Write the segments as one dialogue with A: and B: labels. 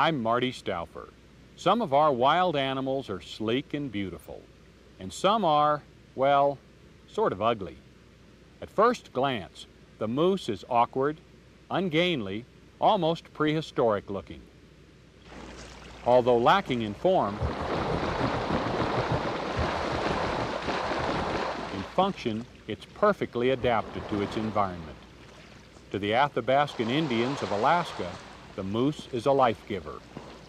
A: I'm Marty Stouffer. Some of our wild animals are sleek and beautiful, and some are, well, sort of ugly. At first glance, the moose is awkward, ungainly, almost prehistoric looking. Although lacking in form, in function, it's perfectly adapted to its environment. To the Athabascan Indians of Alaska, the moose is a life giver.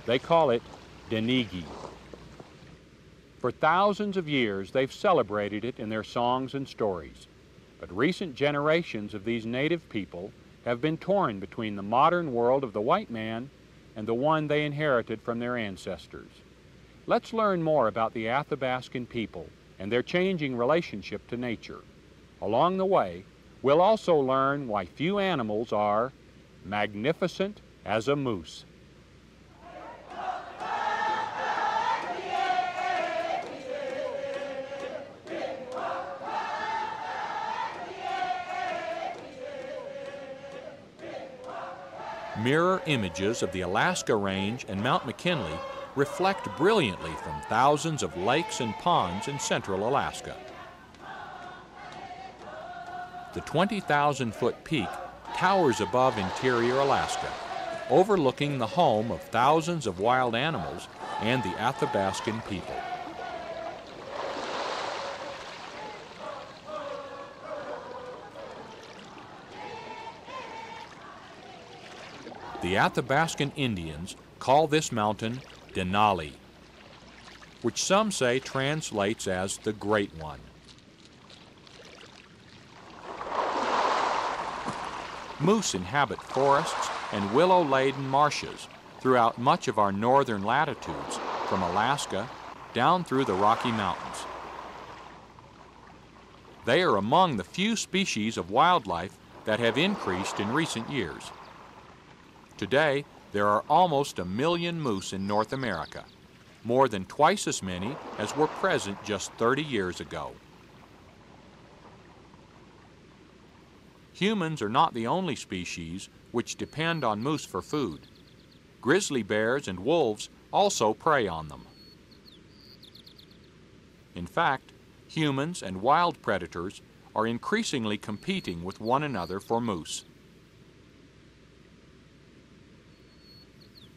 A: They call it Denigi. For thousands of years, they've celebrated it in their songs and stories. But recent generations of these native people have been torn between the modern world of the white man and the one they inherited from their ancestors. Let's learn more about the Athabascan people and their changing relationship to nature. Along the way, we'll also learn why few animals are magnificent as a moose. Mirror images of the Alaska Range and Mount McKinley reflect brilliantly from thousands of lakes and ponds in central Alaska. The 20,000 foot peak towers above interior Alaska, overlooking the home of thousands of wild animals and the Athabascan people. The Athabascan Indians call this mountain Denali, which some say translates as the Great One. Moose inhabit forests and willow-laden marshes throughout much of our northern latitudes, from Alaska down through the Rocky Mountains. They are among the few species of wildlife that have increased in recent years. Today, there are almost a million moose in North America, more than twice as many as were present just 30 years ago. Humans are not the only species which depend on moose for food. Grizzly bears and wolves also prey on them. In fact, humans and wild predators are increasingly competing with one another for moose.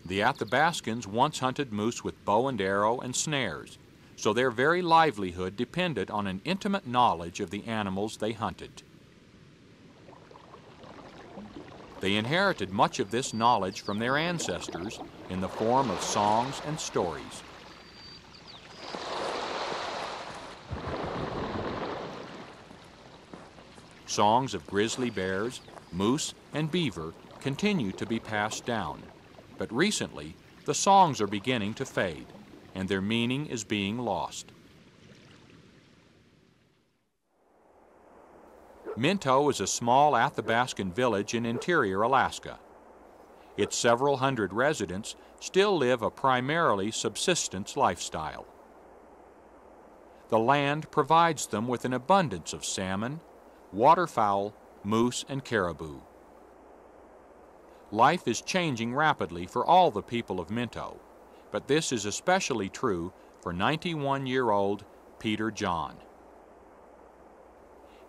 A: The Athabascans once hunted moose with bow and arrow and snares, so their very livelihood depended on an intimate knowledge of the animals they hunted. They inherited much of this knowledge from their ancestors in the form of songs and stories. Songs of grizzly bears, moose, and beaver continue to be passed down. But recently, the songs are beginning to fade, and their meaning is being lost. Minto is a small Athabascan village in interior Alaska. Its several hundred residents still live a primarily subsistence lifestyle. The land provides them with an abundance of salmon, waterfowl, moose, and caribou. Life is changing rapidly for all the people of Minto, but this is especially true for 91-year-old Peter John.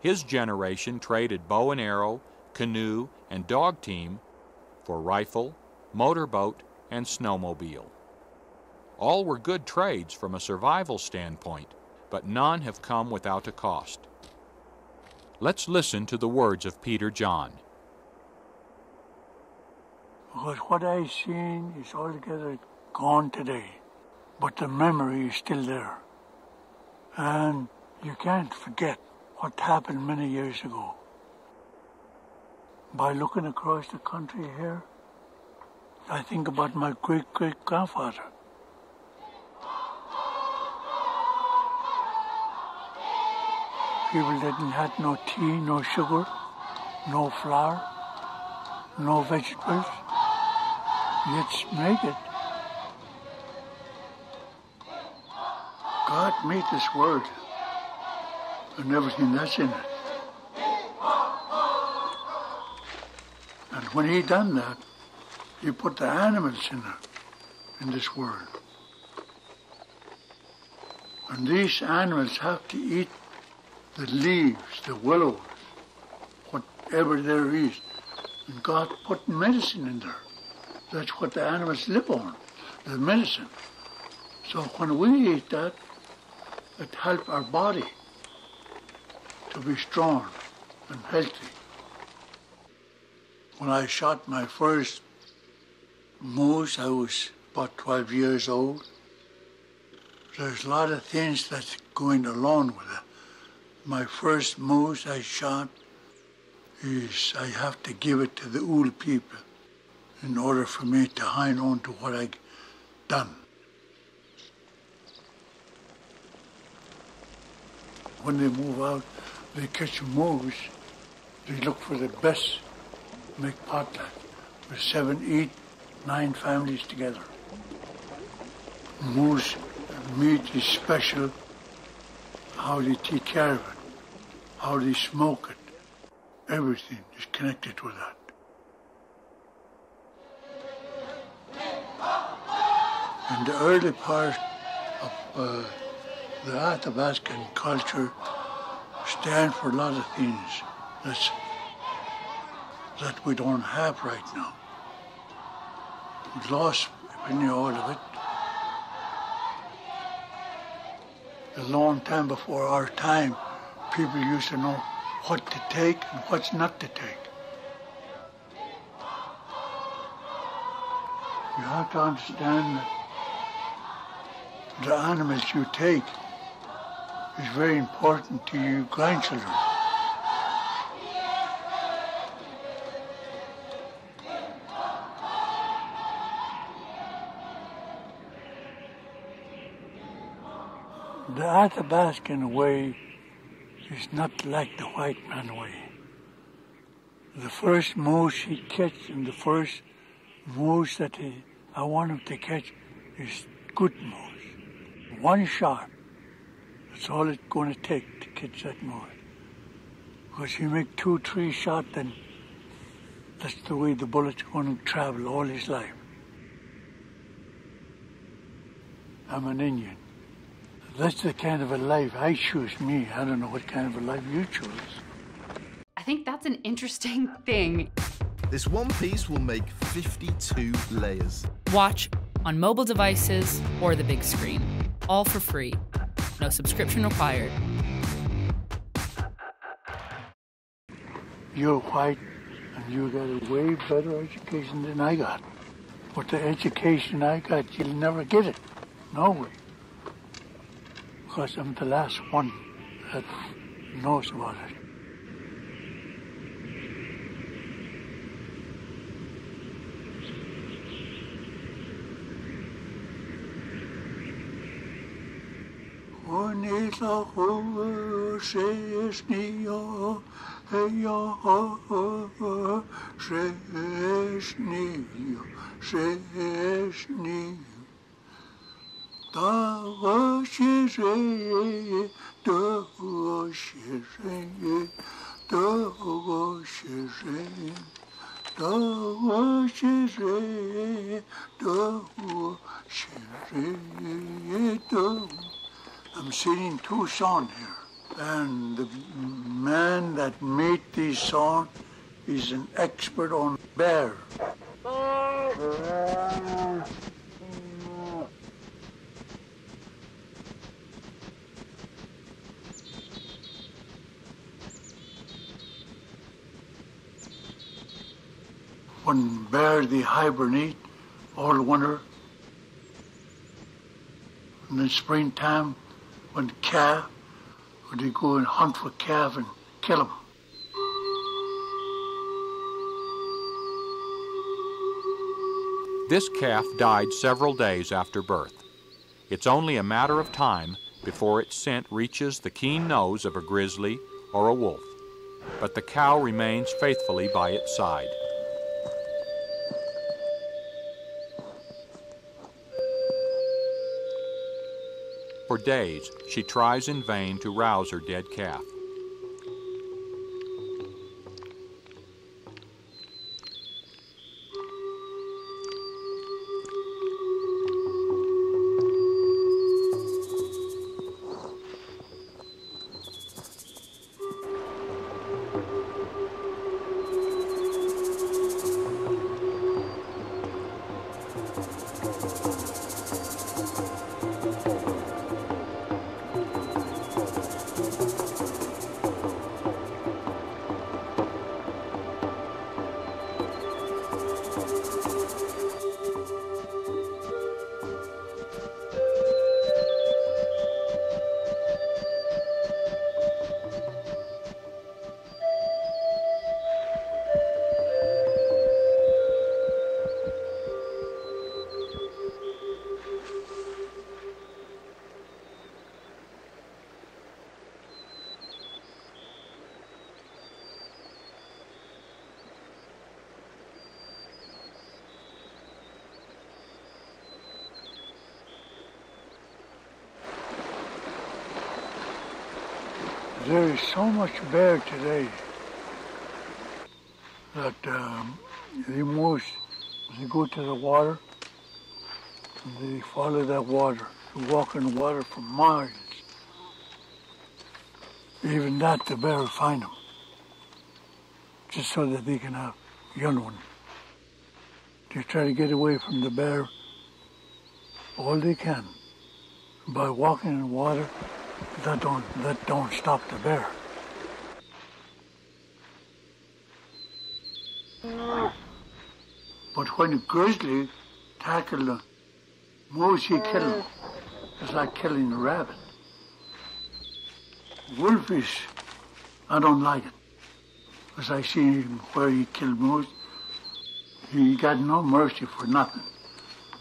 A: His generation traded bow and arrow, canoe, and dog team for rifle, motorboat, and snowmobile. All were good trades from a survival standpoint, but none have come without a cost. Let's listen to the words of Peter John.
B: Because what I've seen is altogether gone today, but the memory is still there. And you can't forget what happened many years ago. By looking across the country here, I think about my great great grandfather. People didn't have no tea, no sugar, no flour, no vegetables. Let's make it. God made this world and everything that's in it. And when he done that, he put the animals in it. in this world. And these animals have to eat the leaves, the willows, whatever there is. And God put medicine in there. That's what the animals live on, the medicine. So when we eat that, it helps our body to be strong and healthy. When I shot my first moose, I was about 12 years old. There's a lot of things that's going along with it. My first moose I shot is I have to give it to the old people in order for me to hang on to what I done. When they move out, they catch moose. They look for the best, make potluck with seven, eight, nine families together. Moose meat is special. How they take care of it, how they smoke it, everything is connected with that. In the early part of uh, the Athabascan culture stand for a lot of things that's, that we don't have right now. We've lost many all of it. A long time before our time, people used to know what to take and what's not to take. You have to understand that the animals you take is very important to your grandchildren. The Athabascan way is not like the white man way. The first moose he catch and the first moose that he, I want him to catch is good moose. One shot. That's all it's going to take to catch that moose. Because you make two, three shots, then that's the way the bullet's going to travel all his life. I'm an Indian. That's the kind of a life I choose me. I don't know what kind of a life you choose.
C: I think that's an interesting thing.
D: This one piece will make 52 layers.
E: Watch on mobile devices or the big screen. All for free. No subscription required.
B: You're white and you got a way better education than I got. But the education I got, you'll never get it. No way. Because I'm the last one that knows about it. Onita ho sesnio heya sesnio sesnio da shire da shire I'm singing two songs here. And the man that made this song is an expert on bear. When bear they hibernate all winter, in the springtime when calf, or they go and hunt for calf and kill them.
A: This calf died several days after birth. It's only a matter of time before its scent reaches the keen nose of a grizzly or a wolf, but the cow remains faithfully by its side. For days, she tries in vain to rouse her dead calf.
B: There is so much bear today that um, they most they go to the water and they follow that water. They walk in the water for miles. Even that, the bear will find them, just so that they can have young one. They try to get away from the bear all they can by walking in the water that don't that don't stop the bear. But when a grizzly tackle the moose, he kill him. It's like killing a rabbit. Wolfish, I don't like it. Because I see him where he killed moose, he got no mercy for nothing.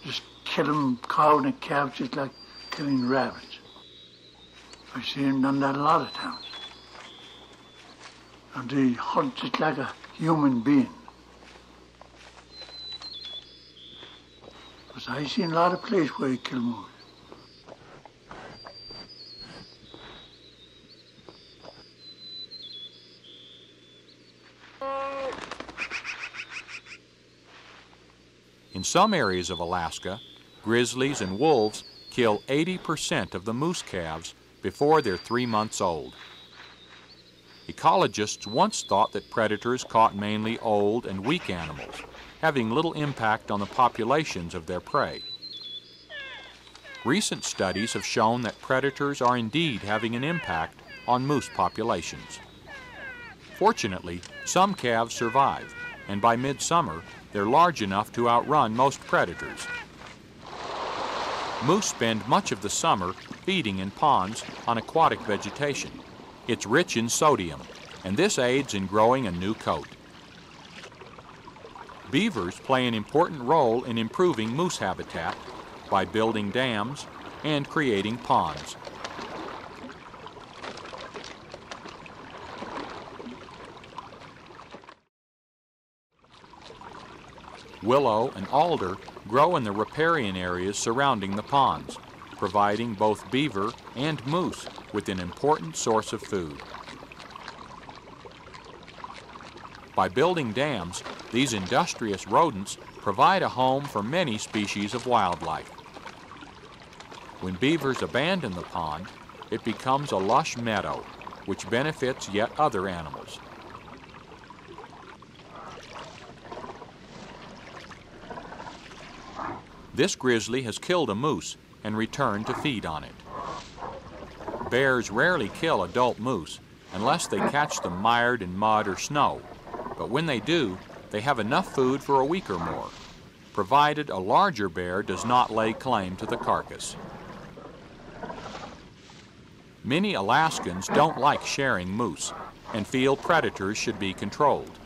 B: Just kill him, cow and calf, just like killing rabbits. I've seen him done that a lot of times. And he hunt just like a human being. Because I've seen a lot of places where he kill moose.
A: In some areas of Alaska, grizzlies and wolves kill 80% of the moose calves before they're three months old. Ecologists once thought that predators caught mainly old and weak animals, having little impact on the populations of their prey. Recent studies have shown that predators are indeed having an impact on moose populations. Fortunately, some calves survive, and by midsummer, they're large enough to outrun most predators. Moose spend much of the summer feeding in ponds on aquatic vegetation. It's rich in sodium, and this aids in growing a new coat. Beavers play an important role in improving moose habitat by building dams and creating ponds. Willow and alder grow in the riparian areas surrounding the ponds, providing both beaver and moose with an important source of food. By building dams, these industrious rodents provide a home for many species of wildlife. When beavers abandon the pond, it becomes a lush meadow, which benefits yet other animals. This grizzly has killed a moose and returned to feed on it. Bears rarely kill adult moose unless they catch them mired in mud or snow, but when they do, they have enough food for a week or more, provided a larger bear does not lay claim to the carcass. Many Alaskans don't like sharing moose and feel predators should be controlled,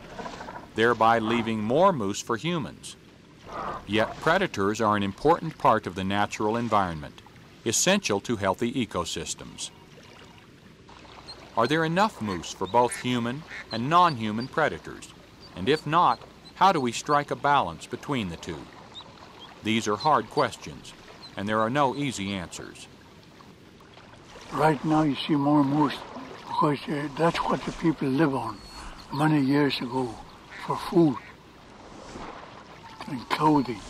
A: thereby leaving more moose for humans. Yet predators are an important part of the natural environment, essential to healthy ecosystems. Are there enough moose for both human and non-human predators? And if not, how do we strike a balance between the two? These are hard questions, and there are no easy answers.
B: Right now you see more moose because uh, that's what the people live on many years ago for food and clothing.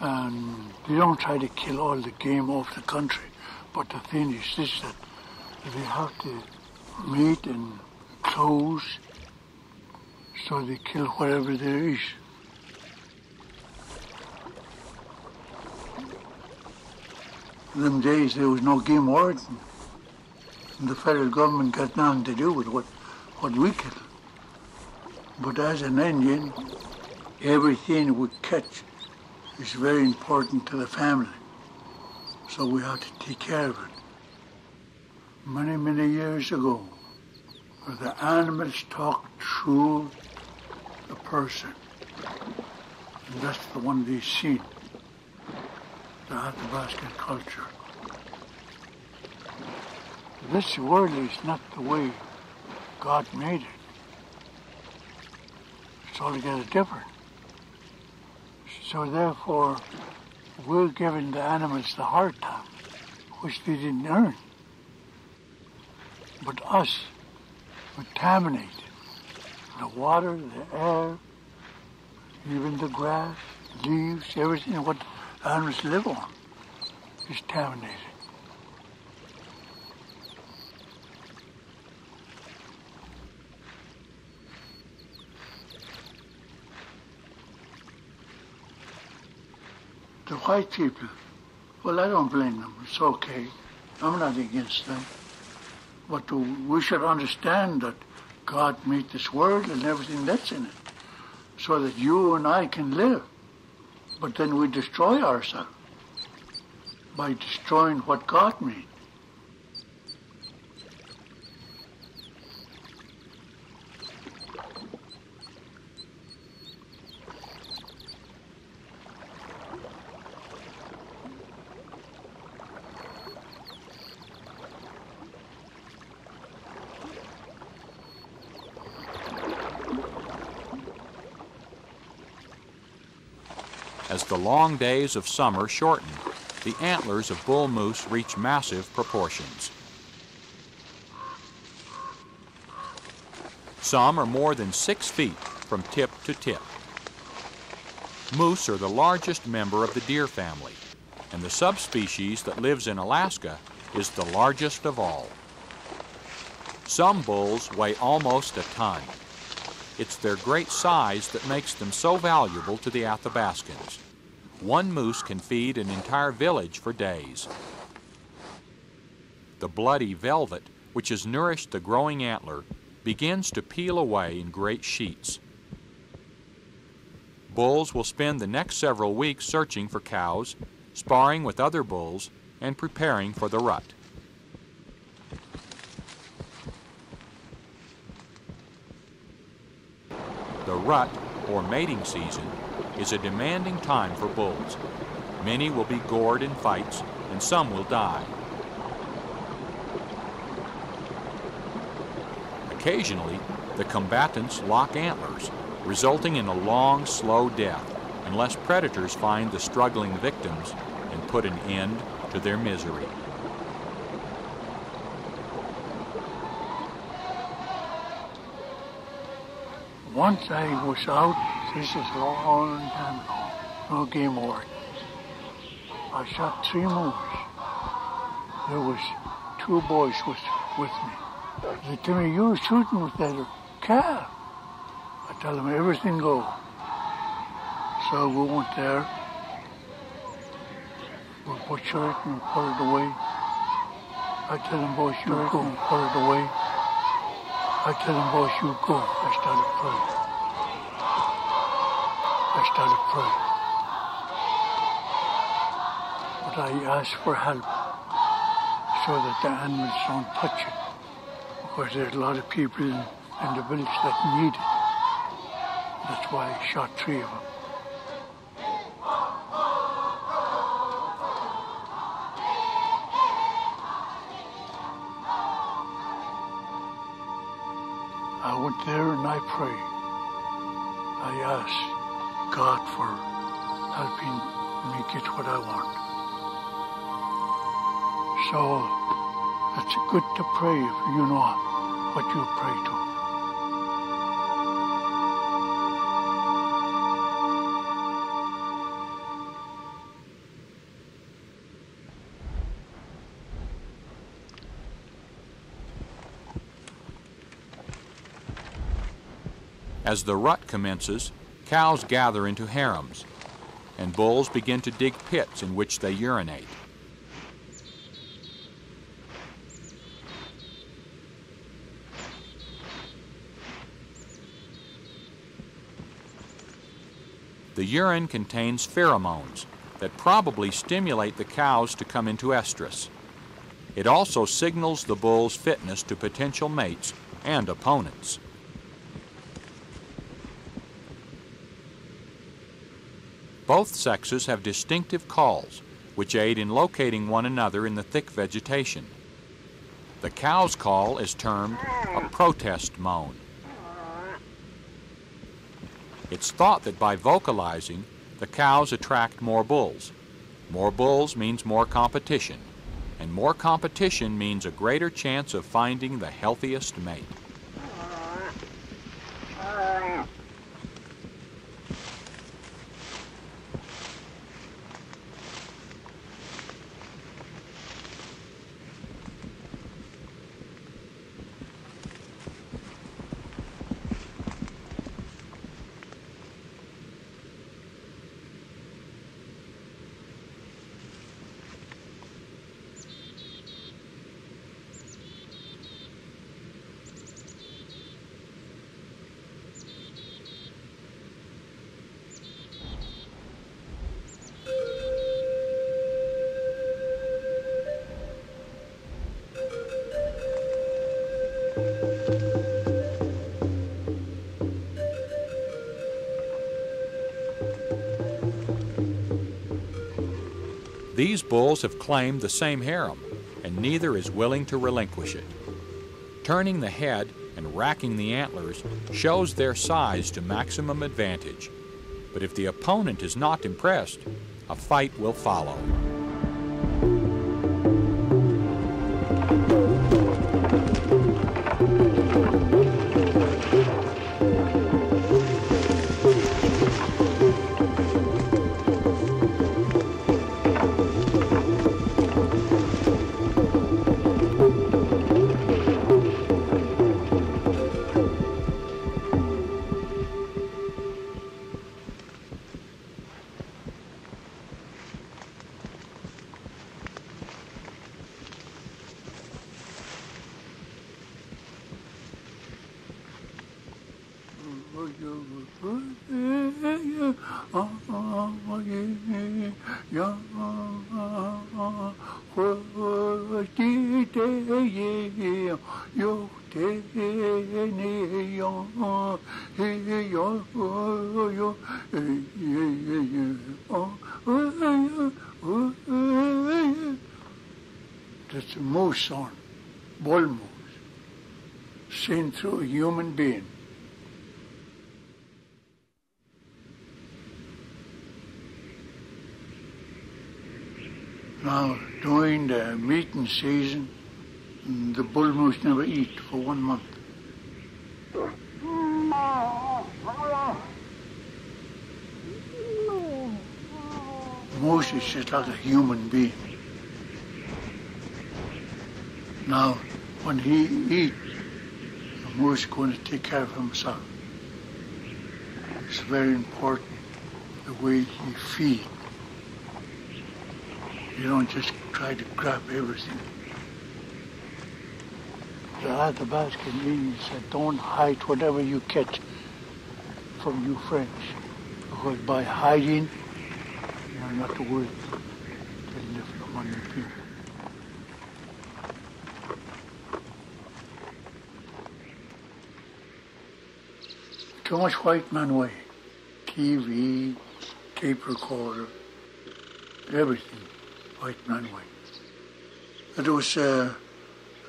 B: And they don't try to kill all the game off the country. But the thing is this that they have to meat and clothes, so they kill whatever there is. In them days there was no game warden. And the federal government got nothing to do with what, what we kill. But as an Indian, everything we catch is very important to the family. So we have to take care of it. Many, many years ago, the animals talk through the person. And that's the one they seen, the Athabascan culture. This world is not the way God made it. It's altogether different. So therefore, we're giving the animals the hard time, which they didn't earn. But us, contaminate the water, the air, even the grass, leaves, everything what animals live on is contaminated. The white people, well, I don't blame them. It's okay. I'm not against them. But we should understand that God made this world and everything that's in it so that you and I can live. But then we destroy ourselves by destroying what God made.
A: As the long days of summer shorten, the antlers of bull moose reach massive proportions. Some are more than six feet from tip to tip. Moose are the largest member of the deer family, and the subspecies that lives in Alaska is the largest of all. Some bulls weigh almost a ton. It's their great size that makes them so valuable to the Athabascans. One moose can feed an entire village for days. The bloody velvet, which has nourished the growing antler, begins to peel away in great sheets. Bulls will spend the next several weeks searching for cows, sparring with other bulls, and preparing for the rut. The rut, or mating season, is a demanding time for bulls. Many will be gored in fights, and some will die. Occasionally, the combatants lock antlers, resulting in a long, slow death unless predators find the struggling victims and put an end to their misery.
B: Once I was out, this is a long time ago, no game warden. I shot three moose. There was two boys with, with me. They tell me, you were shooting with that calf. I tell them, everything go. So we went there. We butcher it and put it away. I tell them, boys, you go and put it away. I tell them, boys, you go. I started praying. I started praying. But I asked for help so that the animals don't touch it. Because there's a lot of people in, in the village that need it. That's why I shot three of them. I went there and I prayed. I asked God for helping me get what I want. So it's good to pray if you know what you pray to.
A: As the rut commences, Cows gather into harems, and bulls begin to dig pits in which they urinate. The urine contains pheromones that probably stimulate the cows to come into estrus. It also signals the bull's fitness to potential mates and opponents. Both sexes have distinctive calls, which aid in locating one another in the thick vegetation. The cow's call is termed a protest moan. It's thought that by vocalizing, the cows attract more bulls. More bulls means more competition, and more competition means a greater chance of finding the healthiest mate. These bulls have claimed the same harem, and neither is willing to relinquish it. Turning the head and racking the antlers shows their size to maximum advantage. But if the opponent is not impressed, a fight will follow.
B: That's a moose horn, bull moose, seen through a human being. Now, during the meeting season, the bull moose never eat for one month. Moose is just like a human being. Now, when he eats, the moose is going to take care of himself. It's very important the way he feeds. You don't just try to grab everything. The Athabascan Indian that don't hide whatever you catch from you French. Because by hiding, you're not worth to live among your people. Too much white man way. TV, tape recorder, everything white man way. It was uh,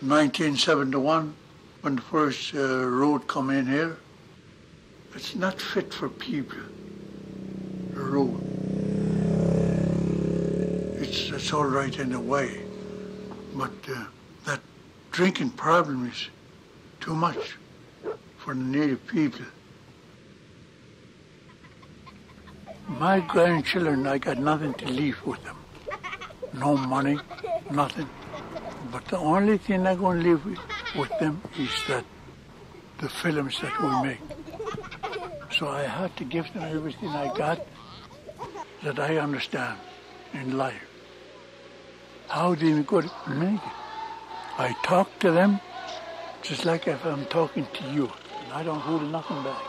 B: 1971 when the first uh, road come in here. It's not fit for people, the road. It's, it's all right in a way, but uh, that drinking problem is too much for the native people. My grandchildren, I got nothing to leave with them. No money, nothing. But the only thing I'm going to with, with them is that the films that we make. So I had to give them everything I got that I understand in life. How they could make it. I talk to them just like if I'm talking to you. And I don't hold nothing back.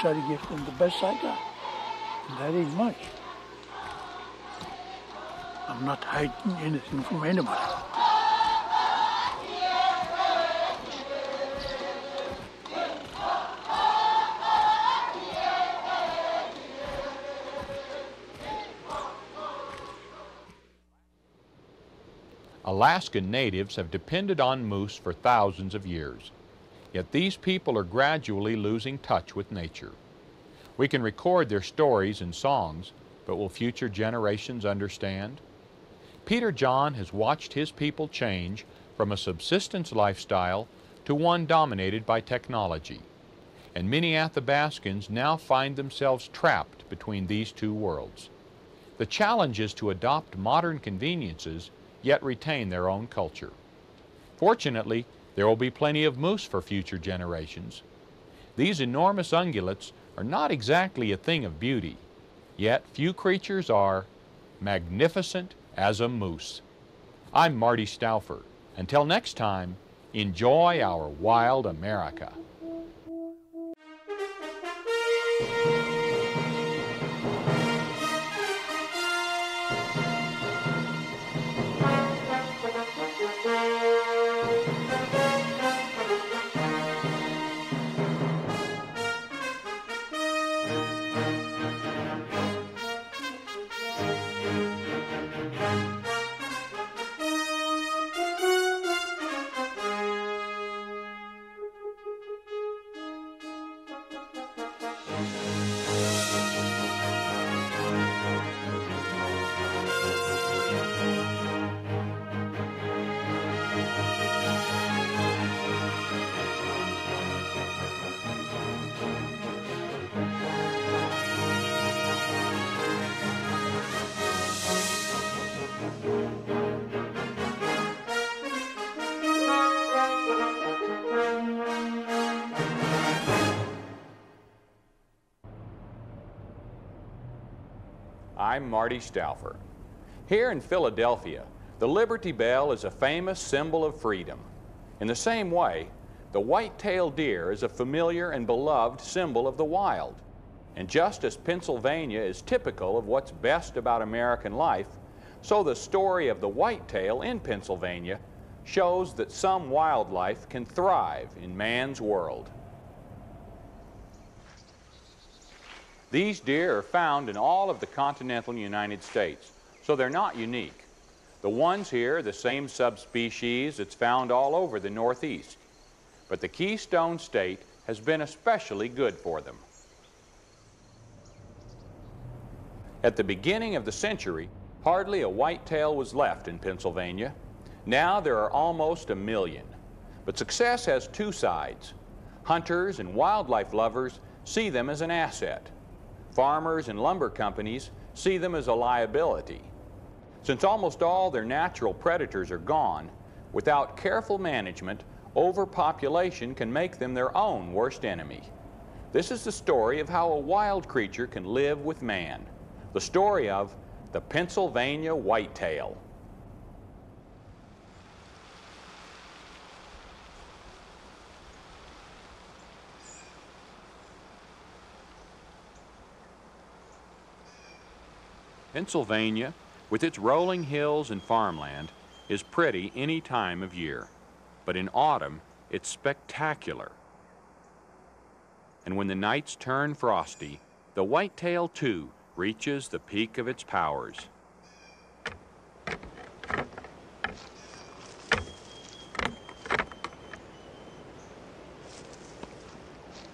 B: Try to give them the best I got. And that ain't much. I'm not hiding anything from anybody.
A: Alaskan natives have depended on moose for thousands of years. Yet these people are gradually losing touch with nature. We can record their stories in songs, but will future generations understand? Peter John has watched his people change from a subsistence lifestyle to one dominated by technology. And many Athabascans now find themselves trapped between these two worlds. The challenge is to adopt modern conveniences yet retain their own culture. Fortunately, there will be plenty of moose for future generations. These enormous ungulates are not exactly a thing of beauty, yet few creatures are magnificent as a moose. I'm Marty Stouffer. Until next time, enjoy our wild America. I'm Marty Stouffer. Here in Philadelphia, the Liberty Bell is a famous symbol of freedom. In the same way, the white-tailed deer is a familiar and beloved symbol of the wild. And just as Pennsylvania is typical of what's best about American life, so the story of the whitetail in Pennsylvania shows that some wildlife can thrive in man's world. These deer are found in all of the continental United States, so they're not unique. The ones here are the same subspecies that's found all over the Northeast, but the Keystone State has been especially good for them. At the beginning of the century, hardly a whitetail was left in Pennsylvania. Now there are almost a million. But success has two sides. Hunters and wildlife lovers see them as an asset. Farmers and lumber companies see them as a liability. Since almost all their natural predators are gone, without careful management, overpopulation can make them their own worst enemy. This is the story of how a wild creature can live with man. The story of the Pennsylvania whitetail. Pennsylvania, with its rolling hills and farmland, is pretty any time of year. But in autumn, it's spectacular. And when the nights turn frosty, the whitetail too reaches the peak of its powers.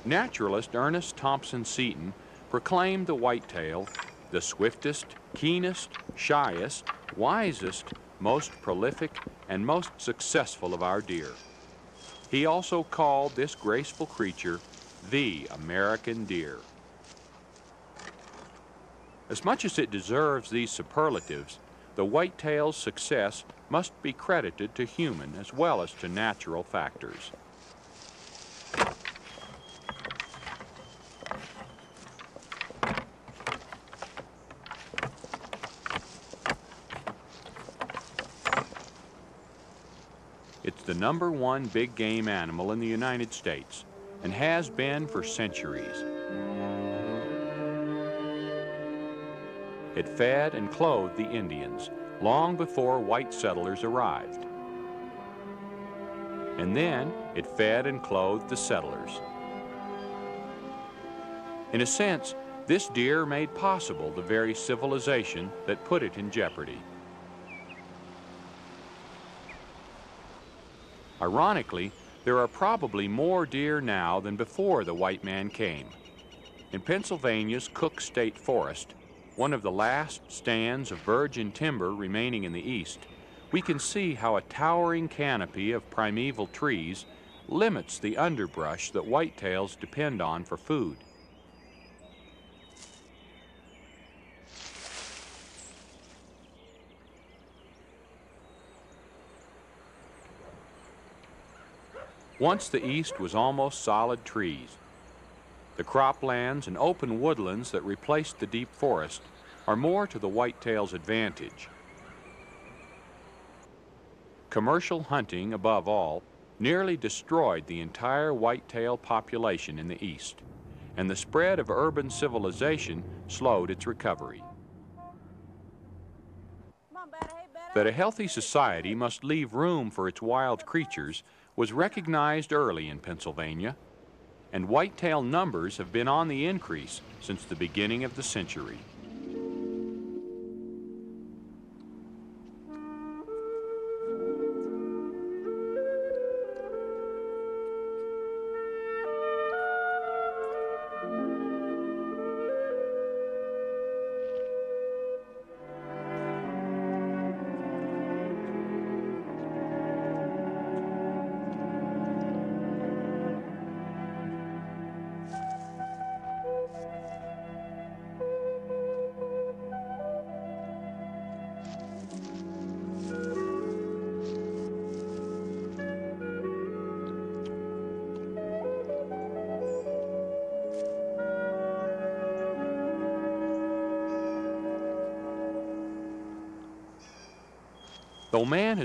A: Naturalist Ernest Thompson Seton proclaimed the whitetail the swiftest, keenest, shyest, wisest, most prolific, and most successful of our deer. He also called this graceful creature the American deer. As much as it deserves these superlatives, the whitetail's success must be credited to human as well as to natural factors. The number one big game animal in the United States and has been for centuries. it fed and clothed the Indians long before white settlers arrived. And then it fed and clothed the settlers. In a sense, this deer made possible the very civilization that put it in jeopardy. Ironically, there are probably more deer now than before the white man came. In Pennsylvania's Cook State Forest, one of the last stands of virgin timber remaining in the east, we can see how a towering canopy of primeval trees limits the underbrush that whitetails depend on for food. Once the east was almost solid trees. The croplands and open woodlands that replaced the deep forest are more to the whitetail's advantage. Commercial hunting, above all, nearly destroyed the entire whitetail population in the east, and the spread of urban civilization slowed its recovery. That a healthy society must leave room for its wild creatures was recognized early in Pennsylvania, and whitetail numbers have been on the increase since the beginning of the century.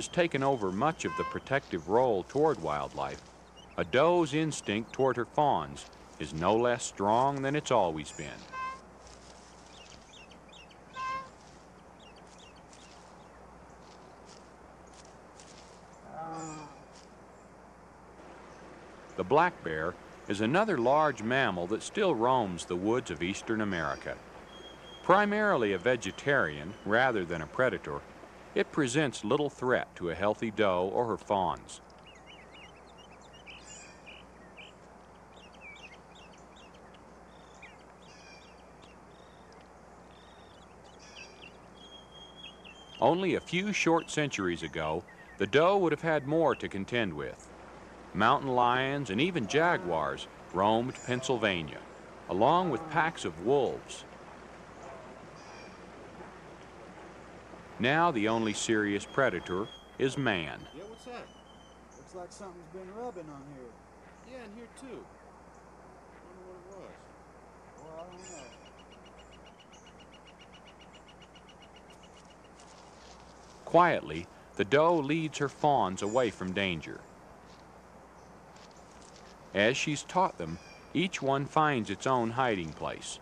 A: Has taken over much of the protective role toward wildlife, a doe's instinct toward her fawns is no less strong than it's always been. The black bear is another large mammal that still roams the woods of eastern America. Primarily a vegetarian rather than a predator, it presents little threat to a healthy doe or her fawns. Only a few short centuries ago, the doe would have had more to contend with. Mountain lions and even jaguars roamed Pennsylvania, along with packs of wolves. Now the only serious predator is man.
F: Yeah, what's that?
G: Looks like something's been rubbing on here.
F: Yeah, and here too. Wonder what it was.
G: Well, I don't know.
A: Quietly, the doe leads her fawns away from danger. As she's taught them, each one finds its own hiding place.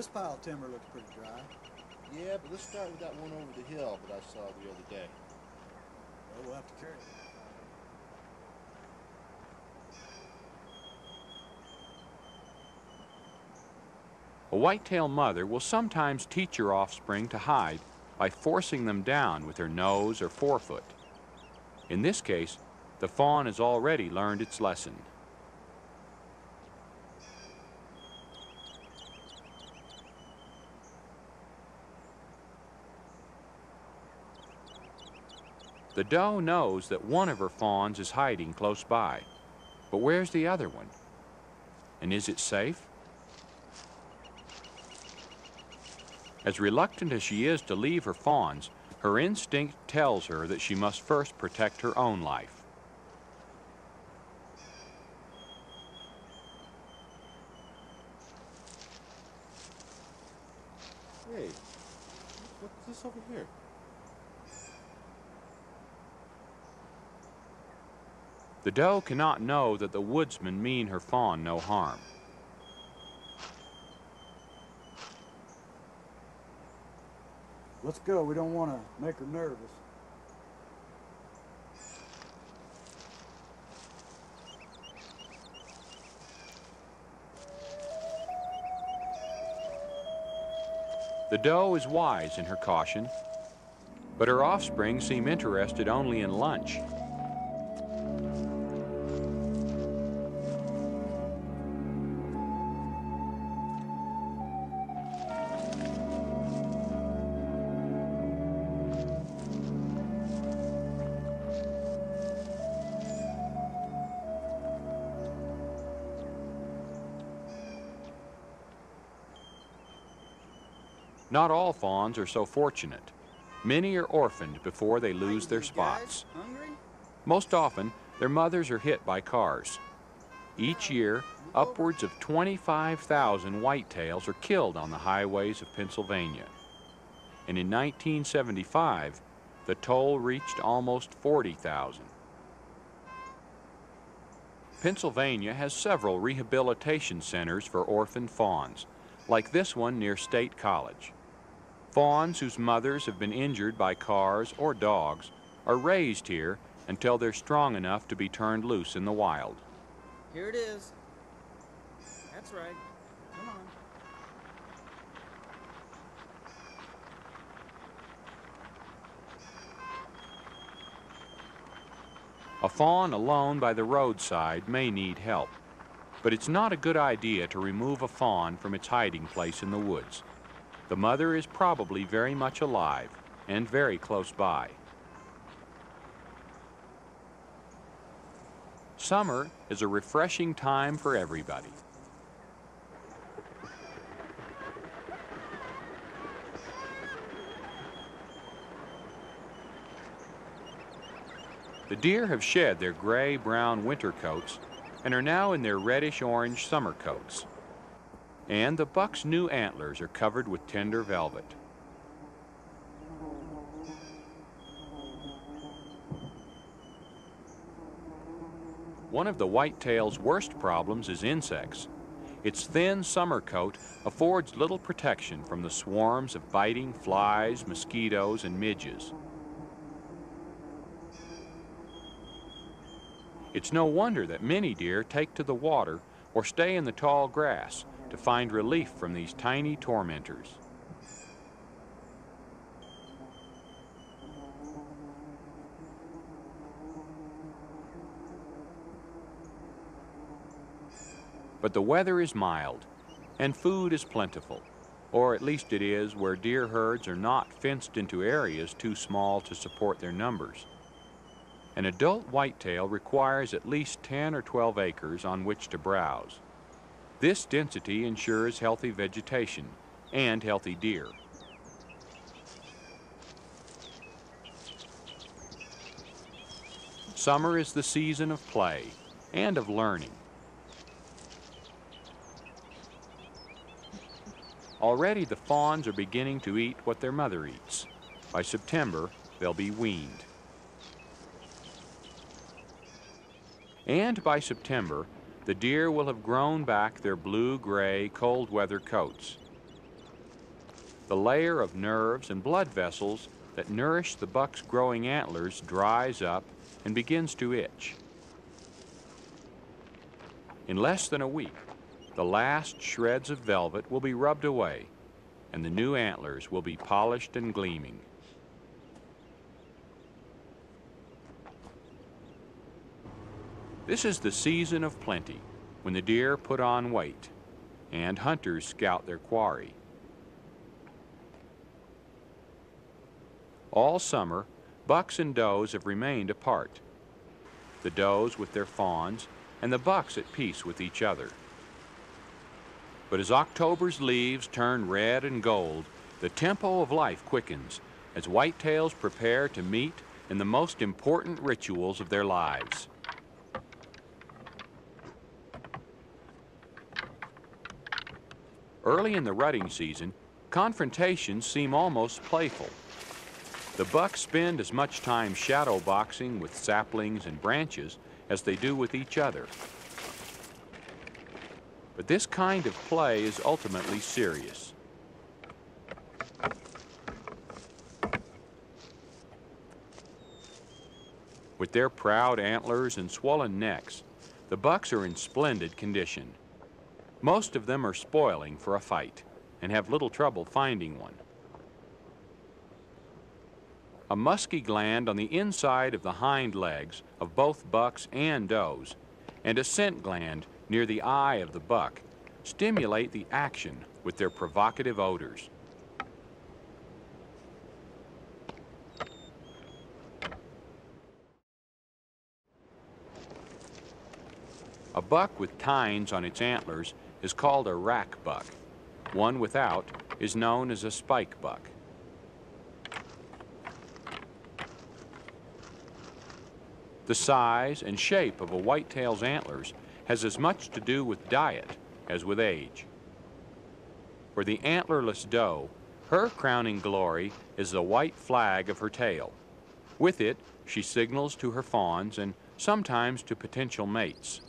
G: This pile of timber looks pretty dry.
F: Yeah, but let's start with that one over the hill that I saw the other day.
G: Well, we'll have to carry it.
A: A whitetail mother will sometimes teach her offspring to hide by forcing them down with her nose or forefoot. In this case, the fawn has already learned its lesson. The doe knows that one of her fawns is hiding close by. But where's the other one? And is it safe? As reluctant as she is to leave her fawns, her instinct tells her that she must first protect her own life.
F: Hey, what's this over here?
A: The doe cannot know that the woodsmen mean her fawn no harm.
G: Let's go. We don't want to make her nervous.
A: The doe is wise in her caution, but her offspring seem interested only in lunch. Not all fawns are so fortunate. Many are orphaned before they lose their spots. Most often, their mothers are hit by cars. Each year, upwards of 25,000 whitetails are killed on the highways of Pennsylvania. And in 1975, the toll reached almost 40,000. Pennsylvania has several rehabilitation centers for orphaned fawns, like this one near State College. Fawns whose mothers have been injured by cars or dogs are raised here until they're strong enough to be turned loose in the wild.
G: Here it is. That's right. Come on.
A: A fawn alone by the roadside may need help, but it's not a good idea to remove a fawn from its hiding place in the woods. The mother is probably very much alive and very close by. Summer is a refreshing time for everybody. The deer have shed their gray-brown winter coats and are now in their reddish-orange summer coats. And the buck's new antlers are covered with tender velvet. One of the whitetail's worst problems is insects. Its thin summer coat affords little protection from the swarms of biting flies, mosquitoes, and midges. It's no wonder that many deer take to the water or stay in the tall grass to find relief from these tiny tormentors. But the weather is mild and food is plentiful, or at least it is where deer herds are not fenced into areas too small to support their numbers. An adult whitetail requires at least 10 or 12 acres on which to browse. This density ensures healthy vegetation and healthy deer. Summer is the season of play and of learning. Already the fawns are beginning to eat what their mother eats. By September, they'll be weaned. And by September, the deer will have grown back their blue-gray cold weather coats. The layer of nerves and blood vessels that nourish the buck's growing antlers dries up and begins to itch. In less than a week, the last shreds of velvet will be rubbed away and the new antlers will be polished and gleaming. This is the season of plenty, when the deer put on weight, and hunters scout their quarry. All summer, bucks and does have remained apart. The does with their fawns, and the bucks at peace with each other. But as October's leaves turn red and gold, the tempo of life quickens as whitetails prepare to meet in the most important rituals of their lives. Early in the rutting season, confrontations seem almost playful. The bucks spend as much time shadow boxing with saplings and branches as they do with each other. But this kind of play is ultimately serious. With their proud antlers and swollen necks, the bucks are in splendid condition. Most of them are spoiling for a fight and have little trouble finding one. A musky gland on the inside of the hind legs of both bucks and does, and a scent gland near the eye of the buck stimulate the action with their provocative odors. A buck with tines on its antlers is called a rack buck. One without is known as a spike buck. The size and shape of a whitetail's antlers has as much to do with diet as with age. For the antlerless doe, her crowning glory is the white flag of her tail. With it, she signals to her fawns and sometimes to potential mates.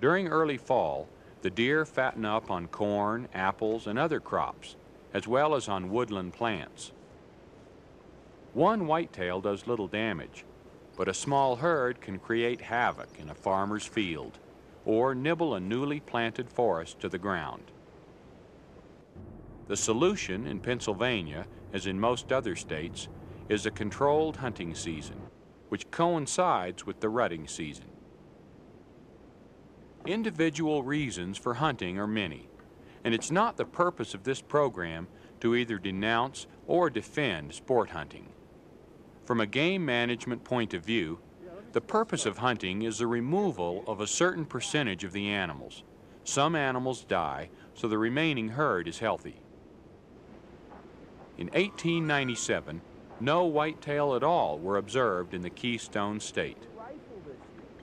A: During early fall, the deer fatten up on corn, apples, and other crops, as well as on woodland plants. One whitetail does little damage, but a small herd can create havoc in a farmer's field or nibble a newly planted forest to the ground. The solution in Pennsylvania, as in most other states, is a controlled hunting season, which coincides with the rutting season. Individual reasons for hunting are many, and it's not the purpose of this program to either denounce or defend sport hunting. From a game management point of view, the purpose of hunting is the removal of a certain percentage of the animals. Some animals die, so the remaining herd is healthy. In 1897, no whitetail at all were observed in the Keystone State.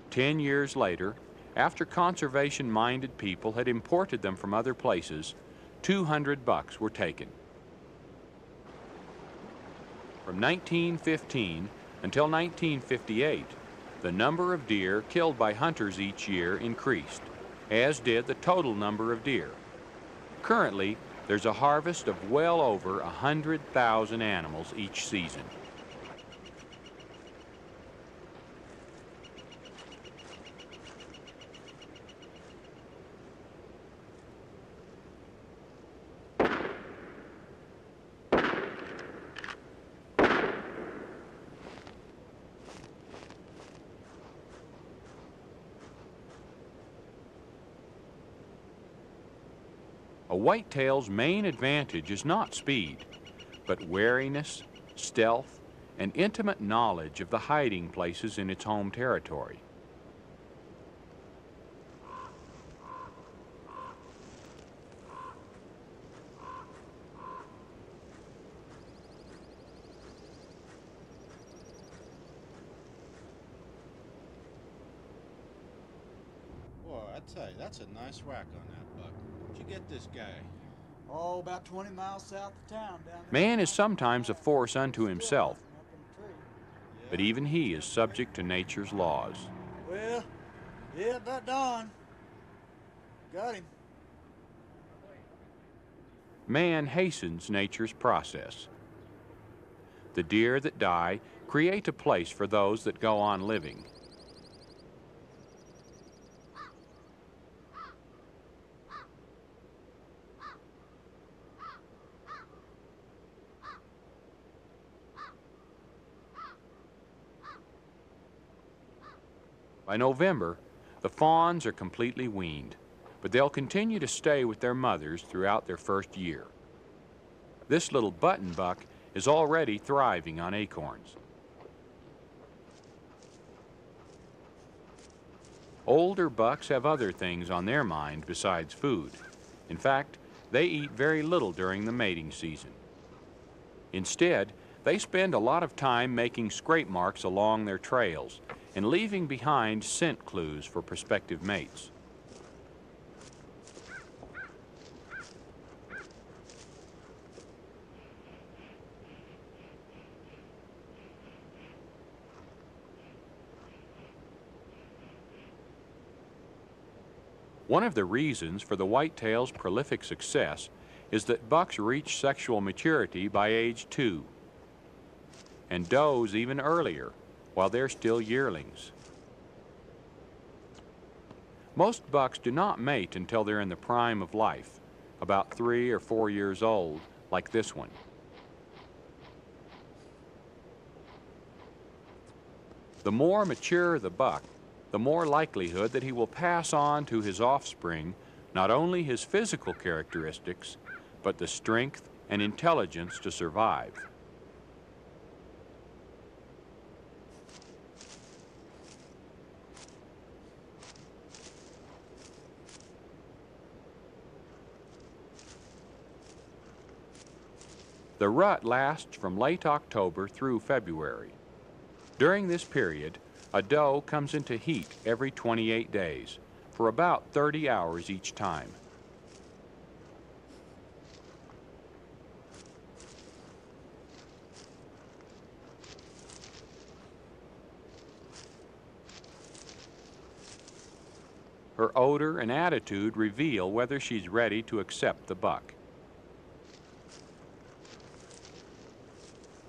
A: Ten years later, after conservation-minded people had imported them from other places, 200 bucks were taken. From 1915 until 1958, the number of deer killed by hunters each year increased, as did the total number of deer. Currently, there's a harvest of well over 100,000 animals each season. Whitetail's main advantage is not speed, but wariness, stealth, and intimate knowledge of the hiding places in its home territory.
F: I tell you, that's a nice rack on that you get this guy?
G: Oh, about 20 miles south of town down there.
A: Man is sometimes a force unto himself,
G: Up in the tree.
A: but even he is subject to nature's laws.
G: Well, yeah, about dawn. Got him.
A: Man hastens nature's process. The deer that die create a place for those that go on living. By November, the fawns are completely weaned, but they'll continue to stay with their mothers throughout their first year. This little button buck is already thriving on acorns. Older bucks have other things on their mind besides food. In fact, they eat very little during the mating season. Instead, they spend a lot of time making scrape marks along their trails and leaving behind scent clues for prospective mates. One of the reasons for the whitetail's prolific success is that bucks reach sexual maturity by age two, and does even earlier, while they're still yearlings. Most bucks do not mate until they're in the prime of life, about three or four years old, like this one. The more mature the buck, the more likelihood that he will pass on to his offspring not only his physical characteristics, but the strength and intelligence to survive. The rut lasts from late October through February. During this period, a doe comes into heat every 28 days for about 30 hours each time. Her odor and attitude reveal whether she's ready to accept the buck.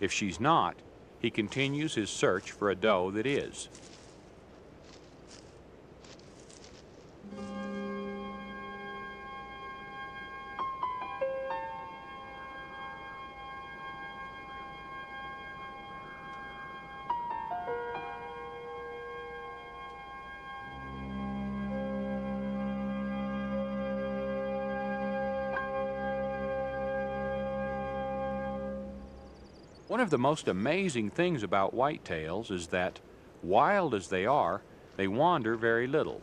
A: If she's not, he continues his search for a doe that is. Of the most amazing things about whitetails is that, wild as they are, they wander very little.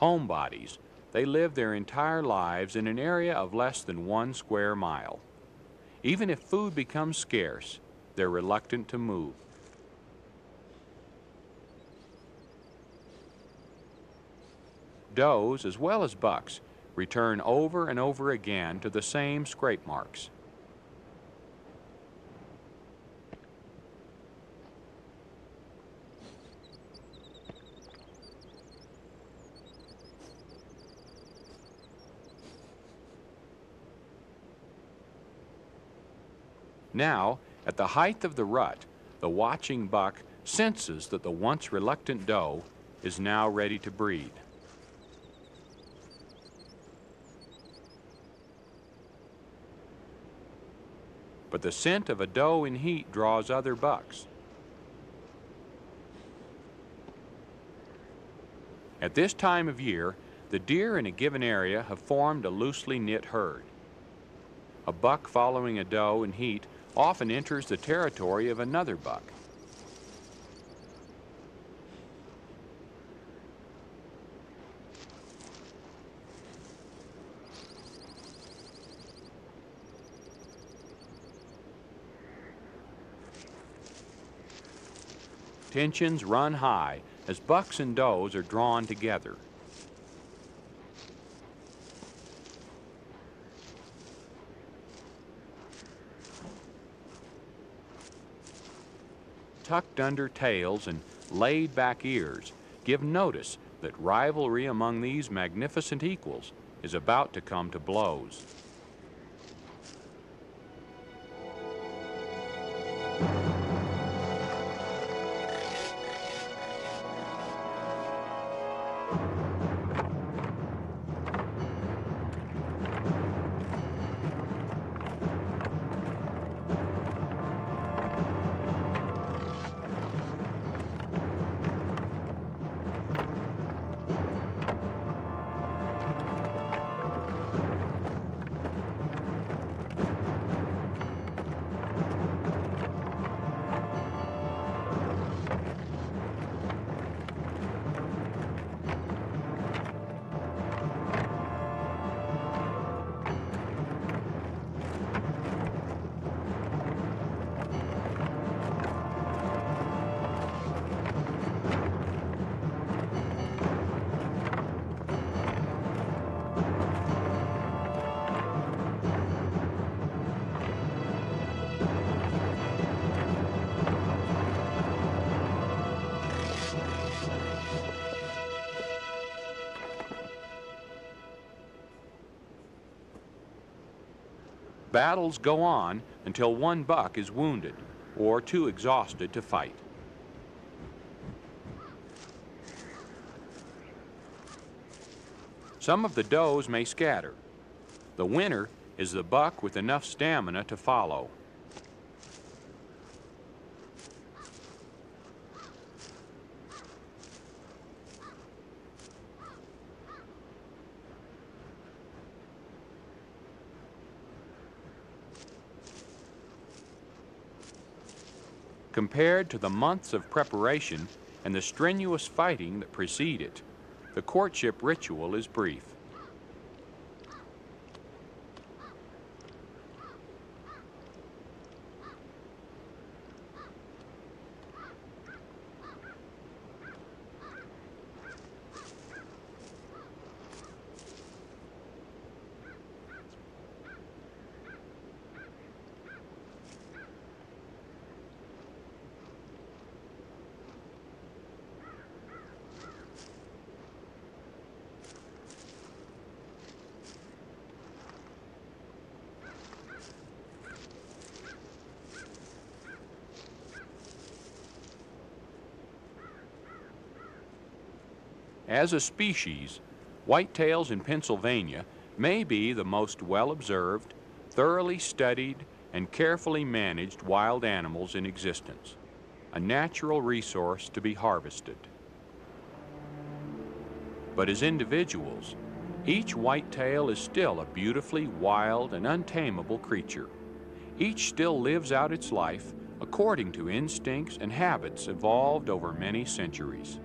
A: Homebodies, they live their entire lives in an area of less than one square mile. Even if food becomes scarce, they're reluctant to move. Does, as well as bucks, return over and over again to the same scrape marks. Now, at the height of the rut, the watching buck senses that the once reluctant doe is now ready to breed. But the scent of a doe in heat draws other bucks. At this time of year, the deer in a given area have formed a loosely knit herd. A buck following a doe in heat often enters the territory of another buck. Tensions run high as bucks and does are drawn together. Tucked under tails and laid back ears give notice that rivalry among these magnificent equals is about to come to blows. Battles go on until one buck is wounded or too exhausted to fight. Some of the does may scatter. The winner is the buck with enough stamina to follow. Compared to the months of preparation and the strenuous fighting that precede it, the courtship ritual is brief. As a species, whitetails in Pennsylvania may be the most well-observed, thoroughly studied, and carefully managed wild animals in existence, a natural resource to be harvested. But as individuals, each whitetail is still a beautifully wild and untamable creature. Each still lives out its life according to instincts and habits evolved over many centuries.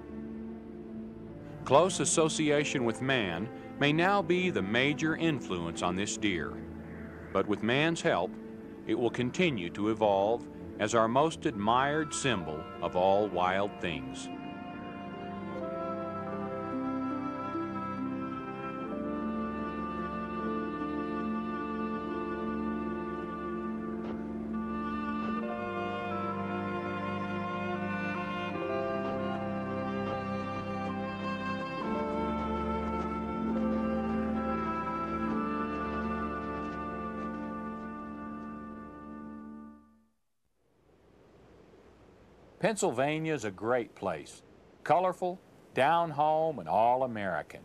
A: Close association with man may now be the major influence on this deer, but with man's help, it will continue to evolve as our most admired symbol of all wild things. Pennsylvania is a great place. Colorful, down home, and all American.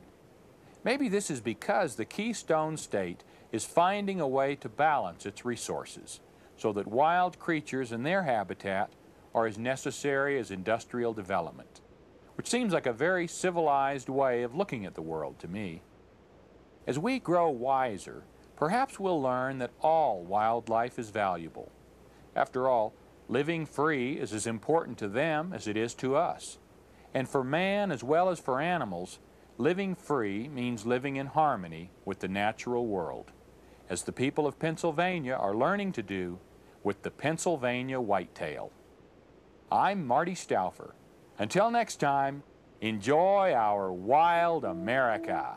A: Maybe this is because the Keystone State is finding a way to balance its resources so that wild creatures and their habitat are as necessary as industrial development, which seems like a very civilized way of looking at the world to me. As we grow wiser, perhaps we'll learn that all wildlife is valuable. After all, Living free is as important to them as it is to us. And for man as well as for animals, living free means living in harmony with the natural world, as the people of Pennsylvania are learning to do with the Pennsylvania whitetail. I'm Marty Stouffer. Until next time, enjoy our wild America.